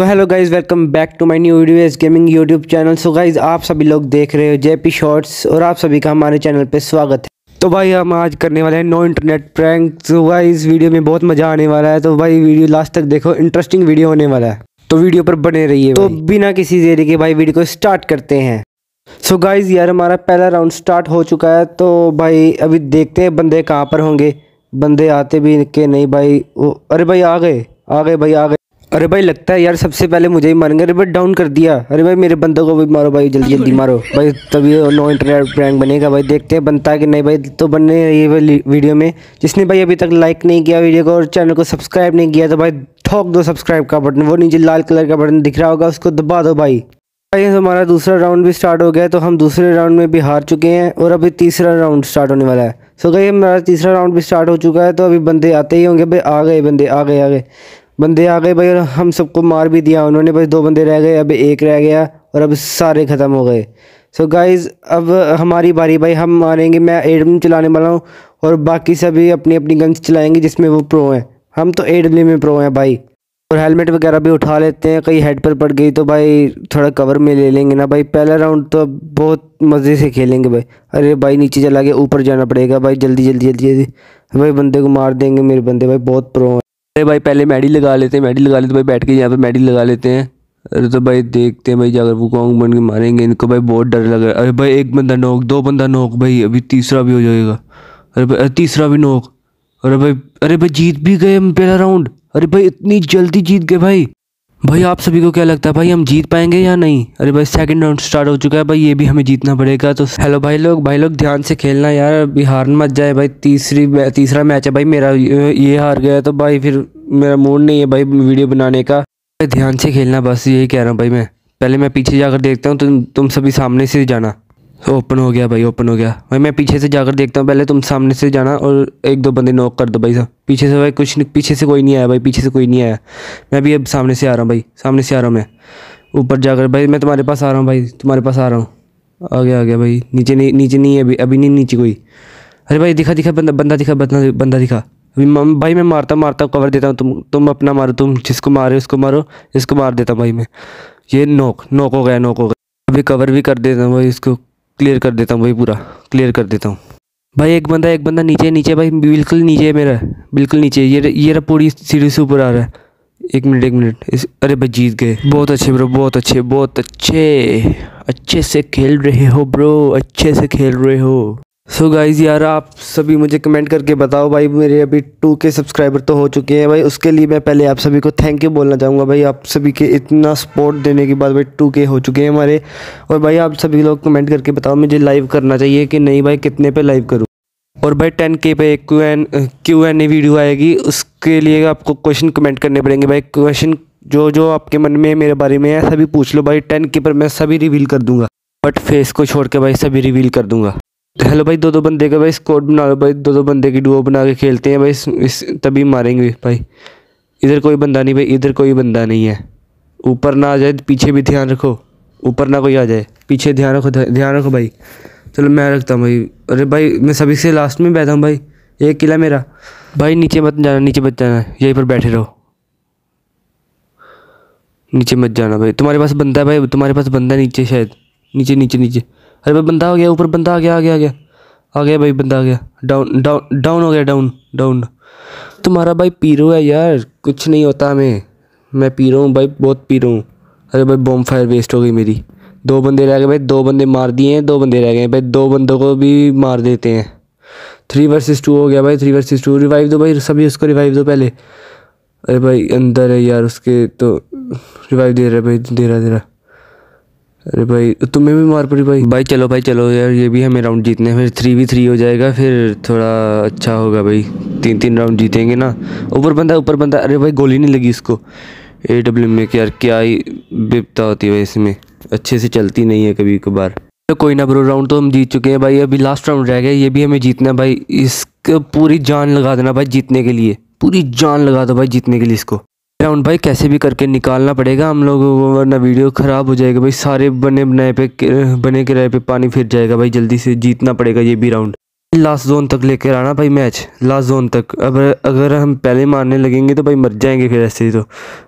So hello guys welcome back to my new video S gaming YouTube channel so guys आप सभी लोग देख रहे हो जेपी शॉर्ट्स और आप सभी का हमारे चैनल पे स्वागत है। तो भाई हम आज करने वाले हैं नो इंटरनेट प्रैंक तो भाई इस वीडियो में बहुत मज़ा आने वाला है। तो भाई वीडियो लास्ट तक देखो इंटरेस्टिंग वीडियो होने वाला है। तो वीडियो पर बने रहिए तो बिना किसी देरी के भाई वीडियो को स्टार्ट करते हैं। सो so गाइज़ यार हमारा पहला राउंड स्टार्ट हो चुका है। तो भाई अभी देखते हैं बंदे कहाँ पर होंगे। बंदे आते भी के नहीं भाई। वो अरे भाई आ गए। आ गए भाई आ गए। अरे भाई, लगता है यार सबसे पहले मुझे ही मारेंगे। अरे भाई डाउन कर दिया। अरे भाई, मेरे बंदों को भी मारो भाई, जल्दी जल्दी मारो। भाई, तभी नो इंटरनेट प्रैंक बनेगा भाई। देखते हैं बनता है कि नहीं भाई। तो बनने है वीडियो में। जिसने भाई अभी तक लाइक नहीं किया वीडियो को और चैनल को सब्सक्राइब नहीं किया तो भाई ठोक दो सब्सक्राइब का बटन वो नीचे लाल कलर का बटन दिख रहा होगा, उसको दबा दो भाई। भाई हमारा दूसरा राउंड भी स्टार्ट हो गया तो हम दूसरे राउंड में भी हार चुके हैं और अभी तीसरा राउंड स्टार्ट होने वाला है। सो भाई, हमारा तीसरा राउंड भी स्टार्ट हो चुका है तो अभी बंदे आते ही होंगे। भाई, आ गए बंदे, आ गए आ गए। बंदे आ गए भाई और हम सबको मार भी दिया। उन्होंने बस दो बंदे रह गए, अब एक रह गया और अब सारे ख़त्म हो गए। सो so गाइज़ अब हमारी बारी भाई, हम मारेंगे। मैं एडम चलाने वाला हूँ और बाकी सभी अपनी अपनी गन्स चलाएँगे, जिसमें वो प्रो हैं। हम तो ए में प्रो हैं भाई। और हेलमेट वगैरह भी उठा लेते हैं। कहीं हेड पर पड़ गई तो भाई थोड़ा कवर में ले लेंगे ना भाई। पहला राउंड तो बहुत मज़े से खेलेंगे भाई। अरे भाई, नीचे चला गया, ऊपर जाना पड़ेगा भाई। जल्दी जल्दी जल्दी जल्दी। भाई बंदे को मार देंगे मेरे बंदे। भाई बहुत प्रो हैं। अरे भाई, पहले मेडी लगा लेते हैं, मेडी लगा लेते भाई बैठ के यहाँ पे मेडी लगा लेते हैं। अरे तो भाई देखते हैं भाई, जाकर कॉन्ग बन के मारेंगे इनको, भाई बहुत डर लग रहा है। अरे भाई, एक बंदा नोक, दो बंदा नोक भाई, अभी तीसरा भी हो जाएगा। अरे भाई तीसरा भी नोक। अरे भाई अरे भाई जीत भी गए हम पहला राउंड। अरे भाई, इतनी जल्दी जीत गए भाई। भाई, आप सभी को क्या लगता है, भाई, हम जीत पाएँगे या नहीं? अरे भाई सेकंड राउंड स्टार्ट हो चुका है, भाई, ये भी हमें जीतना पड़ेगा। तो हेलो भाई लोग भाई लोग, ध्यान से खेलना यार अभी हार मत जाए भाई, तीसरी तीसरा मैच है भाई, मेरा ये हार गया तो भाई फिर मेरा मूड नहीं है भाई वीडियो बनाने का। ध्यान से खेलना, बस यही कह रहा हूँ भाई मैं। पहले मैं पीछे जाकर देखता हूँ, तुम तुम सभी सामने से जाना। ओपन हो गया भाई ओपन हो गया। भाई, मैं पीछे से जाकर देखता हूँ, पहले तुम सामने से जाना और एक दो बंदे नॉक कर दो भाई साहब। पीछे से भाई कुछ पीछे से कोई नहीं आया भाई, पीछे से कोई नहीं आया। मैं भी अब सामने से आ रहा हूँ भाई, सामने से आ रहा हूँ मैं। ऊपर जाकर भाई, मैं तुम्हारे पास आ रहा हूँ भाई, तुम्हारे पास आ रहा हूँ। आ गया आ गया भाई, नीचे नहीं नीचे नहीं है अभी अभी नहीं नीचे कोई। अरे भाई, दिखा दिखा, बंदा बंदा दिखा, बंदा बंदा दिखा। अभी भाई मैं मारता मारता कवर देता हूँ तुम तुम अपना मारो, तुम जिसको मारे, उसको मारो, इसको मार देता हूँ भाई मैं। ये नोक नोक हो गया नोक हो गया। अभी कवर भी कर देता हूँ भाई, इसको क्लियर कर देता हूँ भाई पूरा क्लियर कर देता हूँ। भाई एक बंदा एक बंदा नीचे नीचे भाई, बिल्कुल नीचे है मेरा, बिल्कुल नीचे, ये ये रहा पूरी सीढ़ी से ऊपर आ रहा है। एक मिनट एक मिनट, इस, अरे भाई जीत गए। बहुत अच्छे ब्रो बहुत अच्छे बहुत अच्छे अच्छे से खेल रहे हो ब्रो अच्छे से खेल रहे हो। सो so गाइज़ यार, आप सभी मुझे कमेंट करके बताओ भाई, मेरे अभी टू के सब्सक्राइबर तो हो चुके हैं भाई। उसके लिए मैं पहले आप सभी को थैंक यू बोलना चाहूँगा भाई। आप सभी के इतना सपोर्ट देने के बाद भाई टू के हो चुके हैं हमारे। और भाई, आप सभी लोग कमेंट करके बताओ, मुझे लाइव करना चाहिए कि नहीं भाई, कितने पे लाइव करूँ? और भाई टेन के पे एक Q N Q N A video आएगी। उसके लिए आपको क्वेश्चन कमेंट करने पड़ेंगे भाई। क्वेश्चन जो जो आपके मन में मेरे बारे में है, सभी पूछ लो भाई। टेन के पर मैं सभी रिवील कर दूँगा। बट फेस को छोड़ के भाई, सभी रिवील कर दूँगा। हेलो भाई दो दो बंदे का भाई स्कोर बना लो भाई। दो दो बंदे की डुओ बना के खेलते हैं भाई। इस, इस तभी मारेंगे भाई। इधर कोई बंदा नहीं भाई इधर कोई बंदा नहीं है। ऊपर ना आ जाए पीछे भी ध्यान रखो। ऊपर ना कोई आ जाए पीछे ध्यान रखो ध्यान रखो भाई। चलो मैं रखता हूँ भाई। अरे भाई मैं सभी से लास्ट में बैठा हूँ भाई। एक किला मेरा। भाई नीचे मत जाना नीचे मत जाना। यहीं पर बैठे रहो। नीचे मत जाना भाई। तुम्हारे पास बंदा है भाई तुम्हारे पास बंदा नीचे शायद। नीचे नीचे नीचे। अरे भाई बंदा आ गया, ऊपर बंदा आ गया आ गया आ गया। आ गया भाई, बंदा आ गया। डाउन डाउन डाउन हो गया डाउन डाउन तुम्हारा भाई पीरो है यार, कुछ नहीं होता हमें। मैं पी रहा हूँ भाई, बहुत पी रहा हूँ। अरे भाई बॉम्ब फायर वेस्ट हो गई मेरी। दो बंदे रह गए भाई, दो बंदे मार दिए हैं, दो बंदे रह गए भाई, दो बंदों को भी मार देते हैं। थ्री वर्सेस टू हो गया भाई थ्री वर्सेस टू रिवाइव दो भाई, सभी उसको रिवाइव दो पहले। अरे भाई, अंदर है यार उसके तो रिवाइव दे रहा है भाई, दे रहा दे रहा। अरे भाई, तुम्हें भी मार पड़ी भाई। भाई चलो भाई, चलो यार, ये भी हमें राउंड जीतने फिर थ्री वी थ्री हो जाएगा, फिर थोड़ा अच्छा होगा भाई। तीन तीन राउंड जीतेंगे ना। ऊपर बंदा ऊपर बंदा। अरे भाई, गोली नहीं लगी इसको। ए डब्ल्यू में यार, क्या ही बिपता होती है भाई इसमें। अच्छे से चलती नहीं है कभी कभार। तो कोई ना ब्रो राउंड तो हम जीत चुके हैं भाई। अभी लास्ट राउंड रह गया, ये भी हमें जीतना है भाई। इसको पूरी जान लगा देना भाई जीतने के लिए। पूरी जान लगा दो भाई जीतने के लिए इसको। राउंड भाई कैसे भी करके निकालना पड़ेगा हम लोगों को, वरना वीडियो ख़राब हो जाएगा भाई। सारे बने बनाए पे, बने किराए पे पानी फिर जाएगा भाई, जल्दी से जीतना पड़ेगा ये भी राउंड लास्ट जोन तक लेकर आना भाई मैच लास्ट जोन तक। अब अगर हम पहले मारने लगेंगे तो भाई मर जाएँगे फिर ऐसे ही तो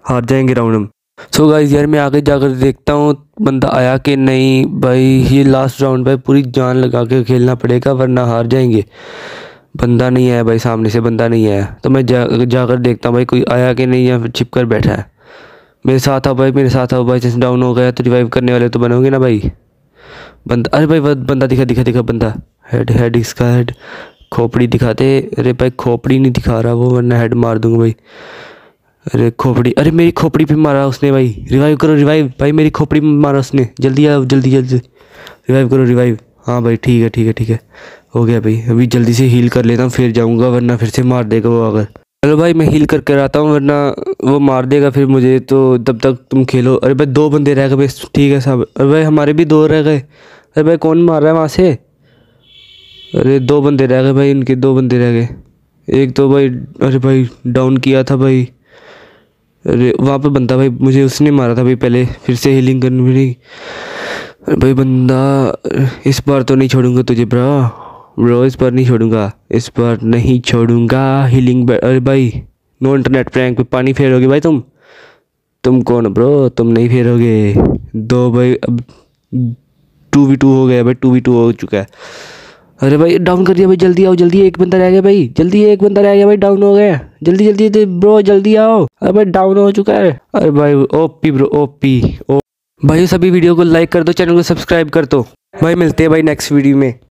हार जाएँगे राउंड हम। सो गाइस यार मैं आगे जाकर देखता हूँ, बंदा आया कि नहीं। भाई ये लास्ट राउंड भाई पूरी जान लगा के खेलना पड़ेगा, वरना हार जाएँगे। बंदा नहीं आया भाई, सामने से बंदा नहीं आया तो मैं जा, जाकर देखता हूँ भाई, कोई आया कि नहीं या फिर छिप कर बैठा है। मेरे साथ आओ भाई, मेरे साथ आओ भाई, जैसे डाउन हो गया तो रिवाइव करने वाले तो बनोगे ना भाई? बंदा, अरे भाई, बंदा दिखा दिखा दिखा, बंदा। हेड हेड इसका हेड खोपड़ी दिखाते, अरे भाई, खोपड़ी नहीं दिखा रहा वो, वरना हेड मार दूँगा भाई। अरे खोपड़ी, अरे मेरी खोपड़ी पे मारा उसने भाई। रिवाइव करो रिवाइव भाई, मेरी खोपड़ी में मारा उसने। जल्दी आओ, जल्दी जल्दी। रिवाइव करो रिवाइव हाँ भाई, ठीक है ठीक है ठीक है। हो गया भाई। अभी जल्दी से हील कर लेता हूँ, फिर जाऊँगा, वरना फिर से मार देगा वो अगर चलो भाई, मैं हील करके आता हूँ, वरना वो मार देगा फिर मुझे तो तब तक तुम खेलो। अरे भाई, दो बंदे रह गए भाई, ठीक है साहब। अरे भाई, हमारे भी दो रह गए। अरे भाई, कौन मार रहा है वहाँ से? अरे दो बंदे रह गए भाई, इनके दो बंदे रह गए। एक तो भाई, अरे भाई डाउन किया था भाई। अरे वहाँ पर बंदा भाई, मुझे उसने मारा था भाई पहले, फिर से हीलिंग करनी पड़ी अरे भाई, बंदा, इस बार तो नहीं छोड़ूँगा तुझे, ब्रो। ब्रो इस पर नहीं छोड़ूँगा। इस पर नहीं छोड़ूँगा। हीलिंग अरे भाई नो इंटरनेट प्रैंक पे पानी फेरोगे भाई तुम? तुम कौन ब्रो तुम नहीं फेरोगे। दो भाई, अब टू वी टू हो गया भाई टू वी टू हो चुका है। अरे भाई डाउन कर दिया भाई, जल्दी आओ, जल्दी एक बंदा रह गया भाई। जल्दी एक बंदा रह गया भाई डाउन हो गया। जल्दी जल्दी ब्रो जल्दी आओ। अरे भाई डाउन हो चुका है। अरे भाई ओपी ब्रो ओपी ओ भाई, सभी वीडियो को लाइक कर दो चैनल को सब्सक्राइब कर दो। भाई, मिलते हैं भाई नेक्स्ट वीडियो में।